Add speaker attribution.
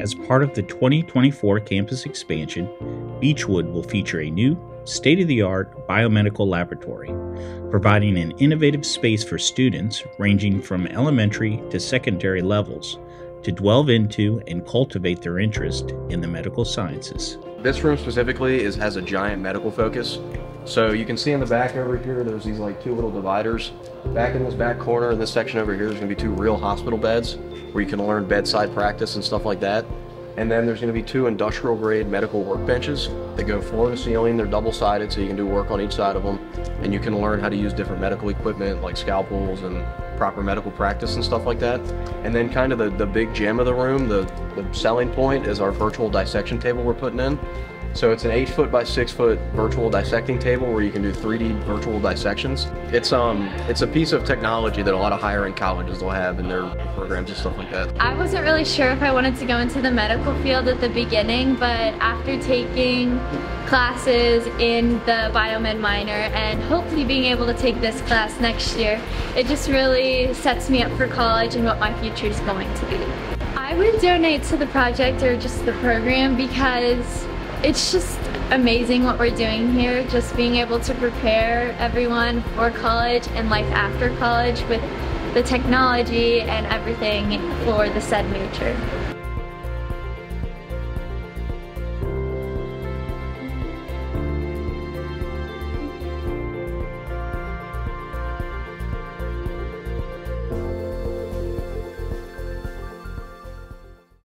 Speaker 1: As part of the 2024 campus expansion, Beechwood will feature a new, state of the art biomedical laboratory, providing an innovative space for students ranging from elementary to secondary levels to delve into and cultivate their interest in the medical sciences.
Speaker 2: This room specifically is has a giant medical focus. So you can see in the back over here, there's these like two little dividers. Back in this back corner in this section over here, there's gonna be two real hospital beds where you can learn bedside practice and stuff like that. And then there's gonna be two industrial grade medical workbenches that go floor to ceiling. They're double sided so you can do work on each side of them. And you can learn how to use different medical equipment like scalpels and proper medical practice and stuff like that. And then kind of the, the big gem of the room, the, the selling point is our virtual dissection table we're putting in. So it's an eight foot by six foot virtual dissecting table where you can do 3D virtual dissections. It's um it's a piece of technology that a lot of higher end colleges will have in their programs and stuff like that.
Speaker 3: I wasn't really sure if I wanted to go into the medical field at the beginning, but after taking classes in the biomed minor and hopefully being able to take this class next year, it just really sets me up for college and what my future is going to be. I would donate to the project or just the program because it's just amazing what we're doing here, just being able to prepare everyone for college and life after college with the technology and everything for the said major.